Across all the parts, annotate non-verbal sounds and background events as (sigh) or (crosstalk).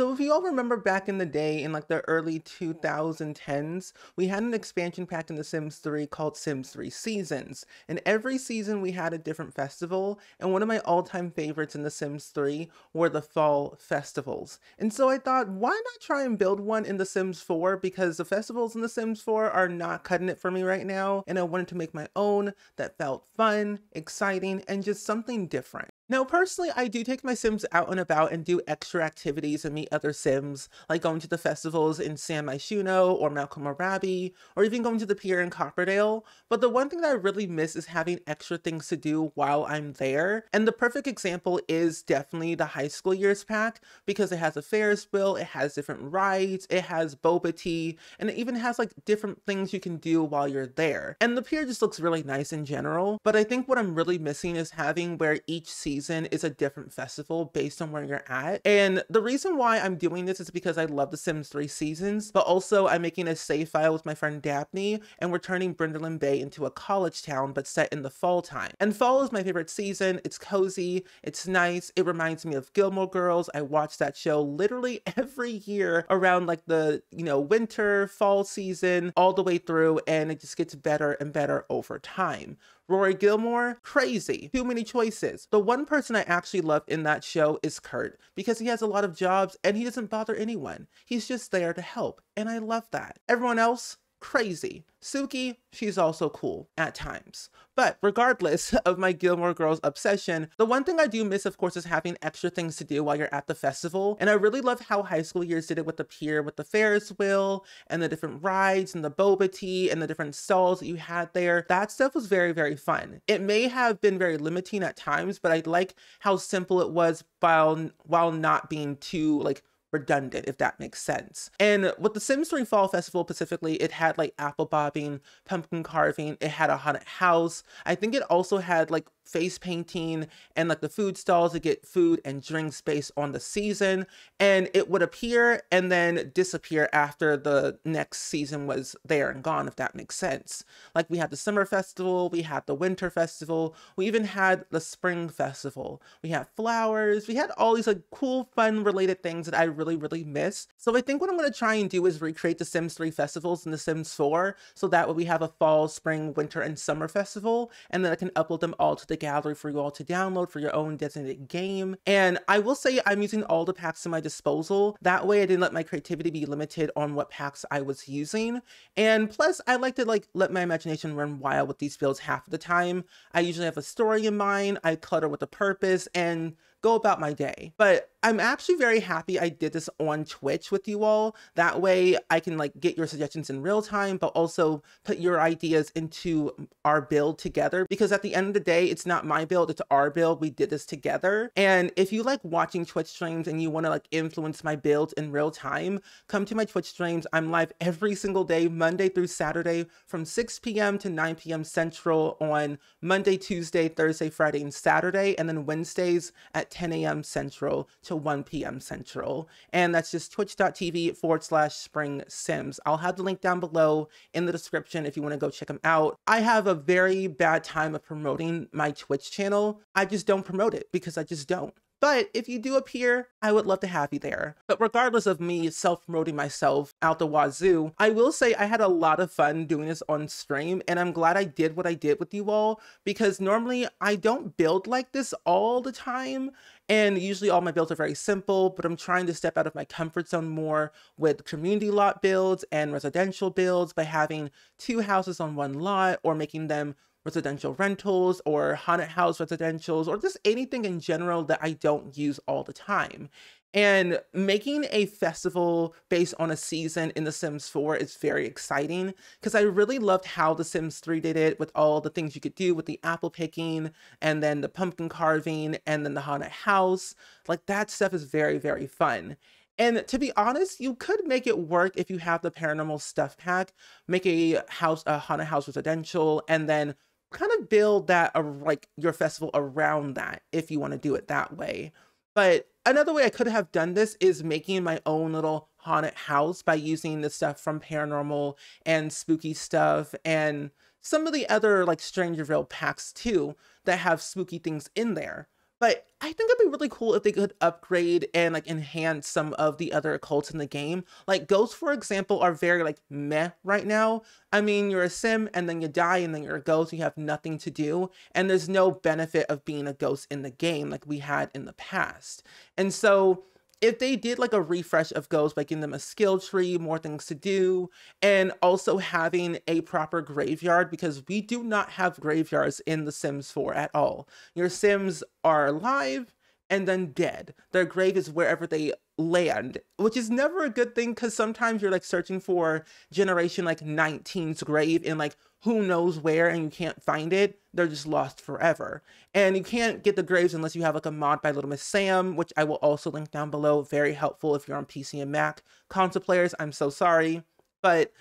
So if you all remember back in the day in like the early 2010s, we had an expansion pack in The Sims 3 called Sims 3 Seasons. And every season we had a different festival, and one of my all-time favorites in The Sims 3 were the fall festivals. And so I thought, why not try and build one in The Sims 4 because the festivals in The Sims 4 are not cutting it for me right now, and I wanted to make my own that felt fun, exciting, and just something different. Now, personally, I do take my Sims out and about and do extra activities and meet other Sims, like going to the festivals in San Myshuno or Malcolm Arabi, or even going to the pier in Copperdale. But the one thing that I really miss is having extra things to do while I'm there. And the perfect example is definitely the high school years pack, because it has a Ferris wheel, it has different rides, it has boba tea, and it even has like different things you can do while you're there. And the pier just looks really nice in general. But I think what I'm really missing is having where each season season is a different festival based on where you're at. And the reason why I'm doing this is because I love The Sims 3 seasons, but also I'm making a save file with my friend Daphne and we're turning Brindleton Bay into a college town, but set in the fall time. And fall is my favorite season. It's cozy, it's nice, it reminds me of Gilmore Girls. I watch that show literally (laughs) every year around like the, you know, winter, fall season, all the way through, and it just gets better and better over time. Rory Gilmore, crazy. Too many choices. The one person I actually love in that show is Kirk because he has a lot of jobs and he doesn't bother anyone. He's just there to help. And I love that. Everyone else, crazy. Sookie, she's also cool at times. But regardless (laughs) of my Gilmore Girls obsession, the one thing I do miss, of course, is having extra things to do while you're at the festival. And I really love how high school years did it with the pier, with the Ferris wheel, and the different rides, and the boba tea, and the different stalls that you had there. That stuff was very, very fun. It may have been very limiting at times, but I like how simple it was while, while not being too, like, redundant, if that makes sense. And with the Sims 3 Fall Festival specifically, it had like apple bobbing, pumpkin carving, it had a haunted house. I think it also had like face painting and like the food stalls to get food and drinks based on the season. And it would appear and then disappear after the next season was there and gone, if that makes sense. Like we had the summer festival, we had the winter festival, we even had the spring festival. We had flowers, we had all these like cool, fun related things that I really, really miss. So I think what I'm going to try and do is recreate the Sims 3 festivals in the Sims 4 so that way we have a fall, spring, winter, and summer festival. And then I can upload them all to the gallery for you all to download for your own designated game. And I will say I'm using all the packs to my disposal. That way I didn't let my creativity be limited on what packs I was using. And plus I like to like let my imagination run wild with these builds half of the time. I usually have a story in mind, I clutter with a purpose, and go about my day. But I'm actually very happy I did this on Twitch with you all. That way I can like get your suggestions in real time, but also put your ideas into our build together. Because at the end of the day, it's not my build, it's our build. We did this together. And if you like watching Twitch streams and you want to like influence my build in real time, come to my Twitch streams. I'm live every single day, Monday through Saturday from 6 p.m. to 9 p.m. Central on Monday, Tuesday, Thursday, Friday, and Saturday. And then Wednesdays at 10 a.m. Central to 1 p.m. Central. And that's just twitch.tv forward slash spring sims. I'll have the link down below in the description if you want to go check them out. I have a very bad time of promoting my Twitch channel. I just don't promote it because I just don't. But if you do appear, I would love to have you there. But regardless of me self-promoting myself out the wazoo, I will say I had a lot of fun doing this on stream and I'm glad I did what I did with you all because normally I don't build like this all the time and usually all my builds are very simple, but I'm trying to step out of my comfort zone more with community lot builds and residential builds by having two houses on one lot or making them residential rentals or haunted house residentials or just anything in general that I don't use all the time. And making a festival based on a season in The Sims 4 is very exciting because I really loved how The Sims 3 did it with all the things you could do with the apple picking and then the pumpkin carving and then the haunted house. Like that stuff is very, very fun. And to be honest, you could make it work if you have the paranormal stuff pack, make a house, a haunted house residential, and then kind of build that like your festival around that if you want to do it that way. But another way I could have done this is making my own little haunted house by using the stuff from paranormal and spooky stuff and some of the other like Strangerville packs too that have spooky things in there. But I think it'd be really cool if they could upgrade and like enhance some of the other cults in the game. Like ghosts, for example, are very like meh right now. I mean, you're a sim and then you die and then you're a ghost. You have nothing to do. And there's no benefit of being a ghost in the game like we had in the past. And so if they did like a refresh of Ghosts by giving them a skill tree, more things to do, and also having a proper graveyard because we do not have graveyards in The Sims 4 at all. Your Sims are alive and then dead. Their grave is wherever they land, which is never a good thing because sometimes you're like searching for generation like 19's grave in like who knows where and you can't find it. They're just lost forever. And you can't get the graves unless you have like a mod by Little Miss Sam, which I will also link down below. Very helpful if you're on PC and Mac. Console players, I'm so sorry. But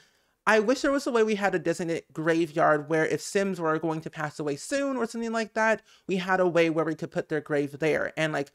I wish there was a way we had a designated graveyard where if Sims were going to pass away soon or something like that, we had a way where we could put their grave there and like,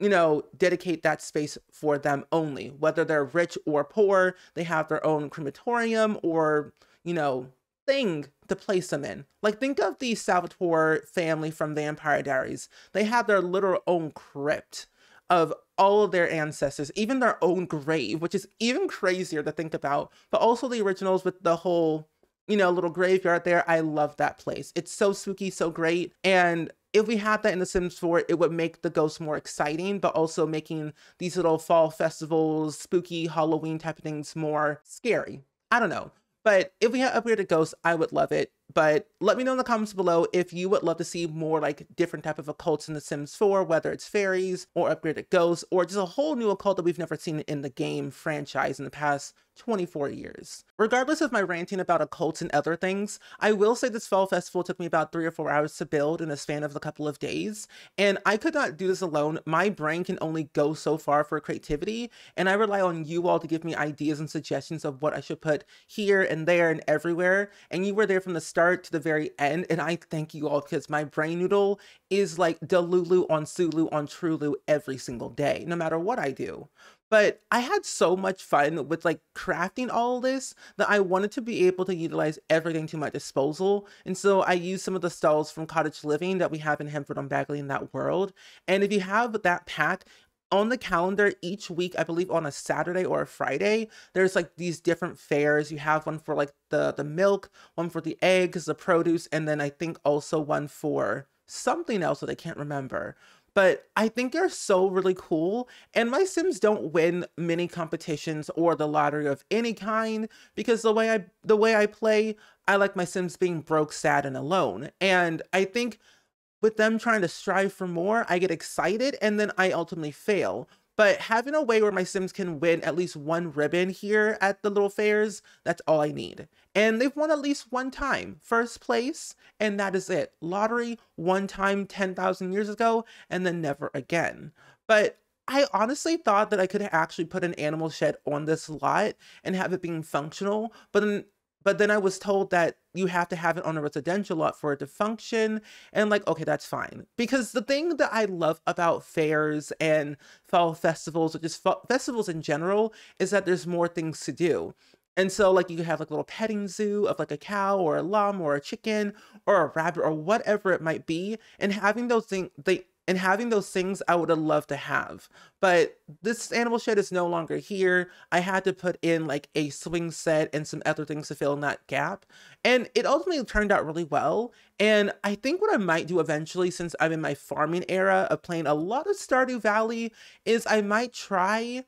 you know, dedicate that space for them only. Whether they're rich or poor, they have their own crematorium or, you know, thing to place them in. Like think of the Salvatore family from Vampire Diaries. They have their literal own crypt of all of their ancestors, even their own grave, which is even crazier to think about. But also the originals with the whole, you know, little graveyard there. I love that place. It's so spooky, so great. And if we had that in The Sims 4, it would make the ghosts more exciting, but also making these little fall festivals, spooky Halloween type of things more scary. I don't know. But if we had upgraded ghosts, I would love it. But let me know in the comments below if you would love to see more like different type of occults in The Sims 4, whether it's fairies or upgraded ghosts, or just a whole new occult that we've never seen in the game franchise in the past 24 years. Regardless of my ranting about occults and other things, I will say this fall festival took me about three or four hours to build in a span of a couple of days, and I could not do this alone. My brain can only go so far for creativity, and I rely on you all to give me ideas and suggestions of what I should put here and there and everywhere, and you were there from the start to the very end. And I thank you all because my brain noodle is like Delulu on Sulu on Trulu every single day, no matter what I do. But I had so much fun with like crafting all this that I wanted to be able to utilize everything to my disposal. And so I used some of the stalls from Cottage Living that we have in Henford-on-Bagley in that world. And if you have that pack, on the calendar each week, I believe on a Saturday or a Friday, there's like these different fairs. You have one for like the the milk, one for the eggs, the produce, and then I think also one for something else that I can't remember. But I think they're so really cool. And my Sims don't win many competitions or the lottery of any kind because the way I the way I play, I like my Sims being broke, sad, and alone. And I think with them trying to strive for more, I get excited and then I ultimately fail. But having a way where my Sims can win at least one ribbon here at the little fairs, that's all I need. And they've won at least one time, first place, and that is it. Lottery, one time 10,000 years ago, and then never again. But I honestly thought that I could actually put an animal shed on this lot and have it being functional, but then but then I was told that you have to have it on a residential lot for it to function. And like, okay, that's fine. Because the thing that I love about fairs and fall festivals, or just festivals in general, is that there's more things to do. And so like you could have like a little petting zoo of like a cow or a llama or a chicken or a rabbit or whatever it might be. And having those things, they and having those things I would have loved to have. But this animal shed is no longer here. I had to put in like a swing set and some other things to fill in that gap. And it ultimately turned out really well. And I think what I might do eventually, since I'm in my farming era of playing a lot of Stardew Valley, is I might try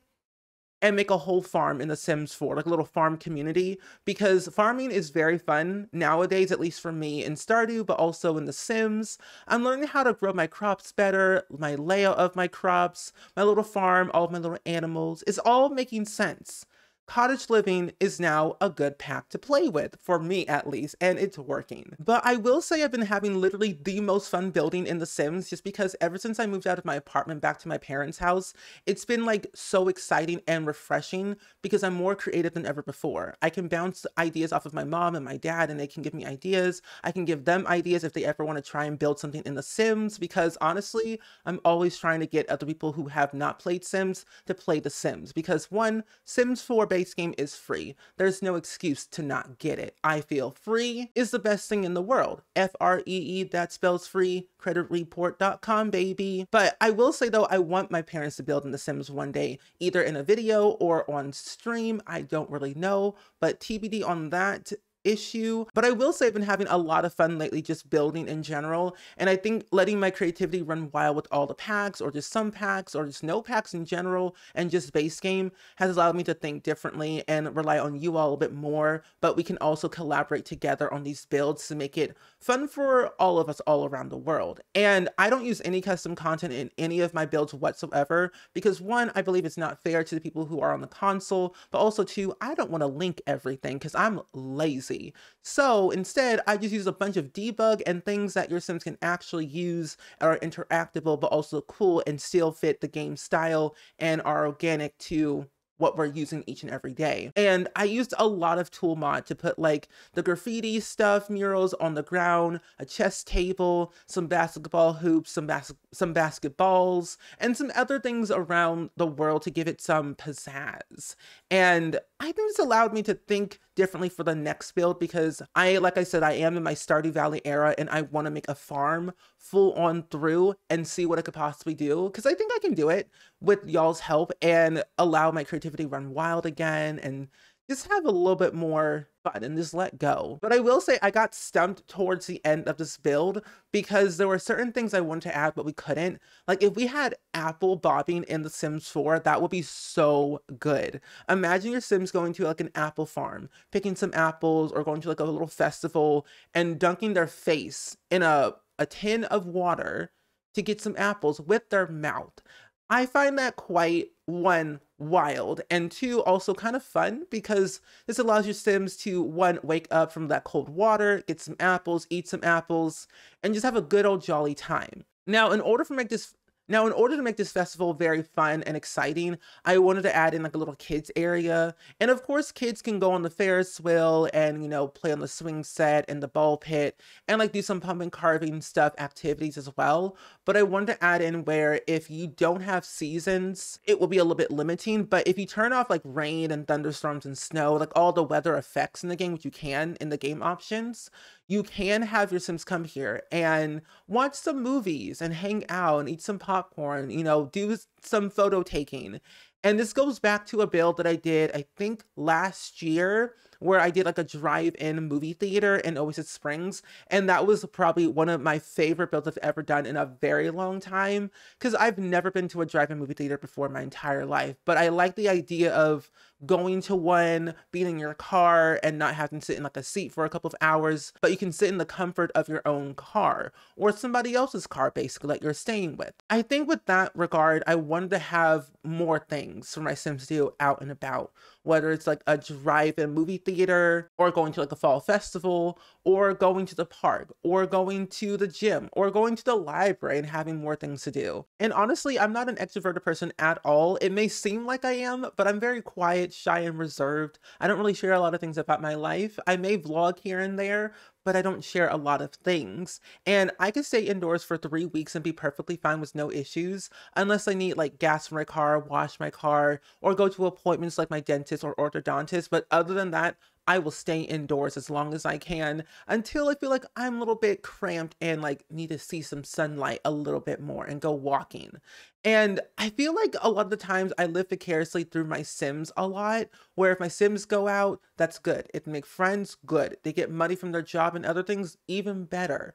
and make a whole farm in The Sims 4, like a little farm community, because farming is very fun nowadays, at least for me in Stardew, but also in The Sims. I'm learning how to grow my crops better, my layout of my crops, my little farm, all of my little animals. It's all making sense cottage living is now a good pack to play with, for me at least, and it's working. But I will say I've been having literally the most fun building in The Sims just because ever since I moved out of my apartment back to my parents' house, it's been like so exciting and refreshing because I'm more creative than ever before. I can bounce ideas off of my mom and my dad and they can give me ideas. I can give them ideas if they ever want to try and build something in The Sims because honestly, I'm always trying to get other people who have not played Sims to play The Sims because one, Sims 4 base game is free. There's no excuse to not get it. I feel free is the best thing in the world. F R E E, that spells free, creditreport.com, baby. But I will say though, I want my parents to build in The Sims one day, either in a video or on stream. I don't really know, but TBD on that issue. But I will say I've been having a lot of fun lately just building in general. And I think letting my creativity run wild with all the packs or just some packs or just no packs in general and just base game has allowed me to think differently and rely on you all a bit more. But we can also collaborate together on these builds to make it fun for all of us all around the world. And I don't use any custom content in any of my builds whatsoever because one, I believe it's not fair to the people who are on the console, but also two, I don't want to link everything because I'm lazy. So instead, I just use a bunch of debug and things that your Sims can actually use are interactable, but also cool and still fit the game style and are organic to what we're using each and every day. And I used a lot of tool mod to put like the graffiti stuff, murals on the ground, a chess table, some basketball hoops, some bas some basketballs, and some other things around the world to give it some pizzazz. And I think this allowed me to think differently for the next build because I, like I said, I am in my Stardew Valley era and I want to make a farm full on through and see what I could possibly do because I think I can do it with y'all's help and allow my creativity run wild again and just have a little bit more fun and just let go. But I will say I got stumped towards the end of this build because there were certain things I wanted to add, but we couldn't. Like if we had apple bobbing in The Sims 4, that would be so good. Imagine your Sims going to like an apple farm, picking some apples or going to like a little festival and dunking their face in a, a tin of water to get some apples with their mouth. I find that quite one wild and two also kind of fun because this allows your sims to one wake up from that cold water get some apples eat some apples and just have a good old jolly time. Now in order for make this now, in order to make this festival very fun and exciting, I wanted to add in like a little kids area. And of course, kids can go on the Ferris wheel and, you know, play on the swing set and the ball pit and like do some pumpkin carving stuff activities as well. But I wanted to add in where if you don't have seasons, it will be a little bit limiting. But if you turn off like rain and thunderstorms and snow, like all the weather effects in the game, which you can in the game options, you can have your Sims come here and watch some movies and hang out and eat some popcorn, you know, do some photo taking. And this goes back to a build that I did, I think last year where I did like a drive-in movie theater in Oasis Springs. And that was probably one of my favorite builds I've ever done in a very long time. Because I've never been to a drive-in movie theater before my entire life. But I like the idea of going to one, being in your car and not having to sit in like a seat for a couple of hours, but you can sit in the comfort of your own car or somebody else's car basically that you're staying with. I think with that regard, I wanted to have more things for my Sims to do out and about whether it's like a drive-in movie theater or going to like a fall festival or going to the park or going to the gym or going to the library and having more things to do. And honestly, I'm not an extroverted person at all. It may seem like I am, but I'm very quiet, shy, and reserved. I don't really share a lot of things about my life. I may vlog here and there, but I don't share a lot of things. And I could stay indoors for three weeks and be perfectly fine with no issues, unless I need like gas for my car, wash my car, or go to appointments like my dentist or orthodontist. But other than that, I will stay indoors as long as I can until I feel like I'm a little bit cramped and like need to see some sunlight a little bit more and go walking. And I feel like a lot of the times I live vicariously through my Sims a lot, where if my Sims go out, that's good. They make friends, good. They get money from their job and other things, even better.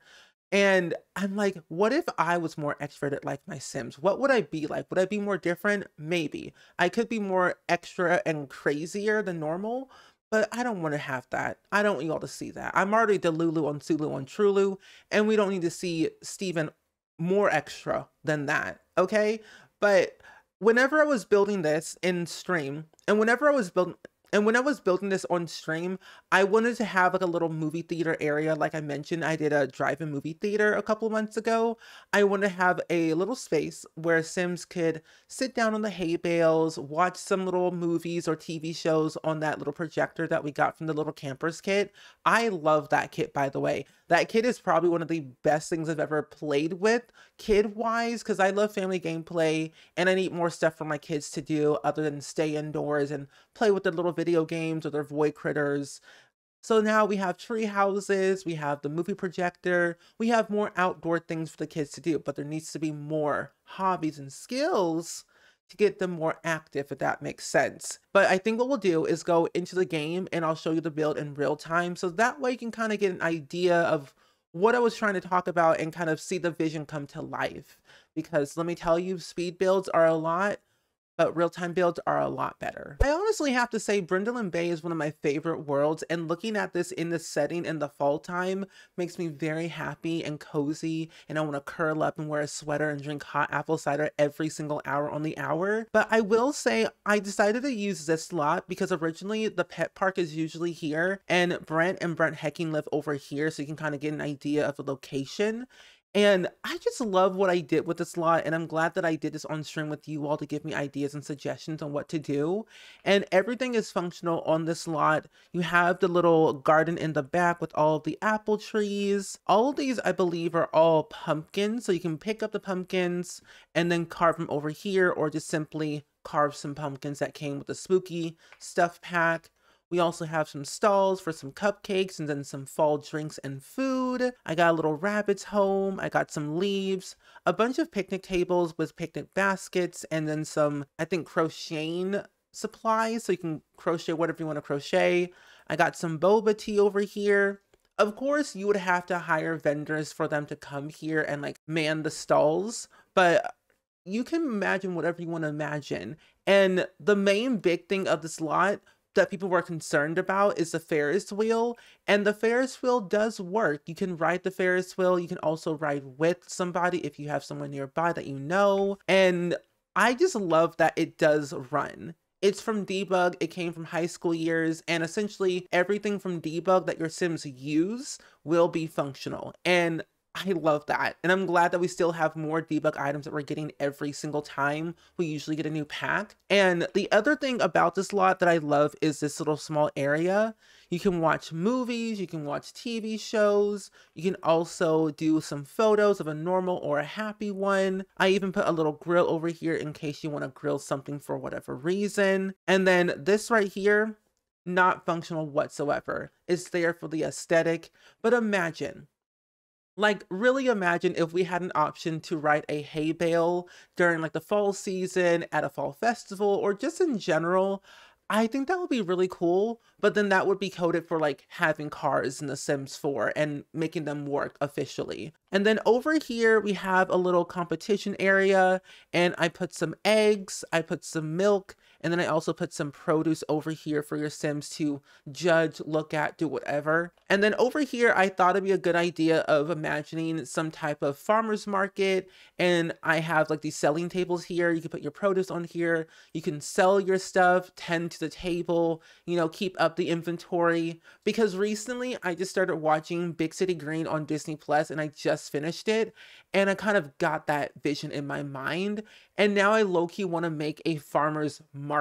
And I'm like, what if I was more extroverted like my Sims? What would I be like? Would I be more different? Maybe. I could be more extra and crazier than normal, but I don't want to have that. I don't want y'all to see that. I'm already Delulu on Sulu on Trulu, and we don't need to see Steven more extra than that, okay? But whenever I was building this in stream, and whenever I was building and when I was building this on stream, I wanted to have like a little movie theater area. Like I mentioned, I did a drive-in movie theater a couple months ago. I want to have a little space where Sims could sit down on the hay bales, watch some little movies or TV shows on that little projector that we got from the little campers kit. I love that kit, by the way. That kid is probably one of the best things I've ever played with kid wise because I love family gameplay and I need more stuff for my kids to do other than stay indoors and play with their little video games or their void critters. So now we have tree houses, we have the movie projector, we have more outdoor things for the kids to do, but there needs to be more hobbies and skills to get them more active, if that makes sense. But I think what we'll do is go into the game and I'll show you the build in real time. So that way you can kind of get an idea of what I was trying to talk about and kind of see the vision come to life. Because let me tell you, speed builds are a lot, but real-time builds are a lot better. I honestly have to say Brindleton Bay is one of my favorite worlds and looking at this in this setting in the fall time makes me very happy and cozy and I want to curl up and wear a sweater and drink hot apple cider every single hour on the hour. But I will say I decided to use this lot because originally the pet park is usually here and Brant and Brent Hecking live over here so you can kind of get an idea of the location. And I just love what I did with this lot, and I'm glad that I did this on stream with you all to give me ideas and suggestions on what to do. And everything is functional on this lot. You have the little garden in the back with all the apple trees. All of these, I believe, are all pumpkins, so you can pick up the pumpkins and then carve them over here, or just simply carve some pumpkins that came with the spooky stuff pack. We also have some stalls for some cupcakes and then some fall drinks and food. I got a little rabbit's home. I got some leaves, a bunch of picnic tables with picnic baskets, and then some, I think, crocheting supplies. So you can crochet whatever you want to crochet. I got some boba tea over here. Of course, you would have to hire vendors for them to come here and like man the stalls, but you can imagine whatever you want to imagine. And the main big thing of this lot that people were concerned about is the Ferris wheel. And the Ferris wheel does work. You can ride the Ferris wheel. You can also ride with somebody if you have someone nearby that you know. And I just love that it does run. It's from Debug, it came from high school years, and essentially everything from Debug that your Sims use will be functional. And I love that. And I'm glad that we still have more debug items that we're getting every single time we usually get a new pack. And the other thing about this lot that I love is this little small area. You can watch movies, you can watch TV shows, you can also do some photos of a normal or a happy one. I even put a little grill over here in case you want to grill something for whatever reason. And then this right here, not functional whatsoever. It's there for the aesthetic, but imagine like, really imagine if we had an option to write a hay bale during like the fall season at a fall festival or just in general. I think that would be really cool, but then that would be coded for like having cars in The Sims 4 and making them work officially. And then over here, we have a little competition area and I put some eggs, I put some milk, and then I also put some produce over here for your Sims to judge, look at, do whatever. And then over here, I thought it'd be a good idea of imagining some type of farmer's market. And I have like these selling tables here. You can put your produce on here. You can sell your stuff, tend to the table, you know, keep up the inventory. Because recently I just started watching Big City Green on Disney Plus and I just finished it. And I kind of got that vision in my mind. And now I low key want to make a farmer's market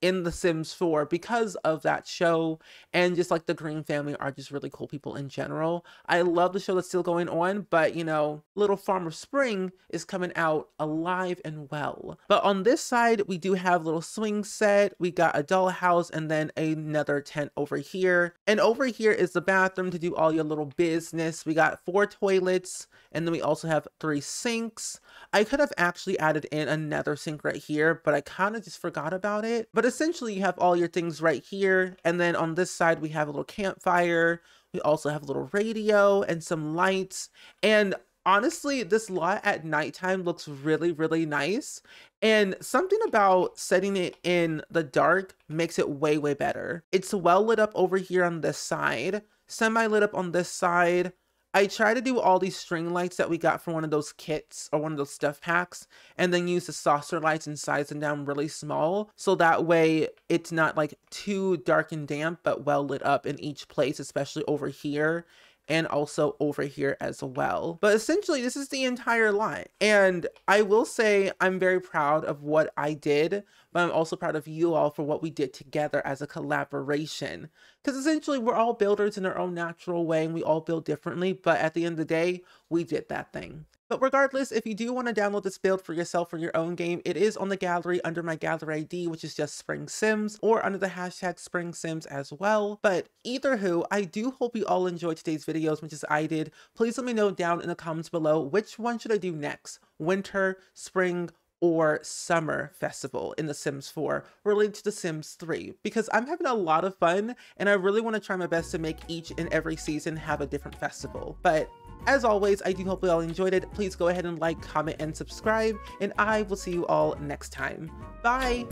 in The Sims 4 because of that show and just like the Green family are just really cool people in general. I love the show that's still going on, but you know, Little Farmer Spring is coming out alive and well. But on this side, we do have little swing set, we got a dollhouse, and then another tent over here. And over here is the bathroom to do all your little business. We got four toilets, and then we also have three sinks. I could have actually added in another sink right here, but I kind of just forgot about it. But essentially you have all your things right here. And then on this side, we have a little campfire. We also have a little radio and some lights. And honestly, this lot at nighttime looks really, really nice. And something about setting it in the dark makes it way, way better. It's well lit up over here on this side, semi lit up on this side, I try to do all these string lights that we got from one of those kits or one of those stuff packs and then use the saucer lights and size them down really small so that way it's not like too dark and damp but well lit up in each place especially over here and also over here as well. But essentially, this is the entire line. And I will say I'm very proud of what I did, but I'm also proud of you all for what we did together as a collaboration. Because essentially, we're all builders in our own natural way and we all build differently, but at the end of the day, we did that thing. But regardless, if you do want to download this build for yourself for your own game, it is on the gallery under my gallery ID, which is just Spring Sims, or under the hashtag Spring Sims as well. But either who, I do hope you all enjoyed today's video as much as I did. Please let me know down in the comments below, which one should I do next? Winter, spring, or summer festival in The Sims 4 related to The Sims 3 because I'm having a lot of fun and I really want to try my best to make each and every season have a different festival. But as always, I do hope you all enjoyed it. Please go ahead and like, comment, and subscribe, and I will see you all next time. Bye!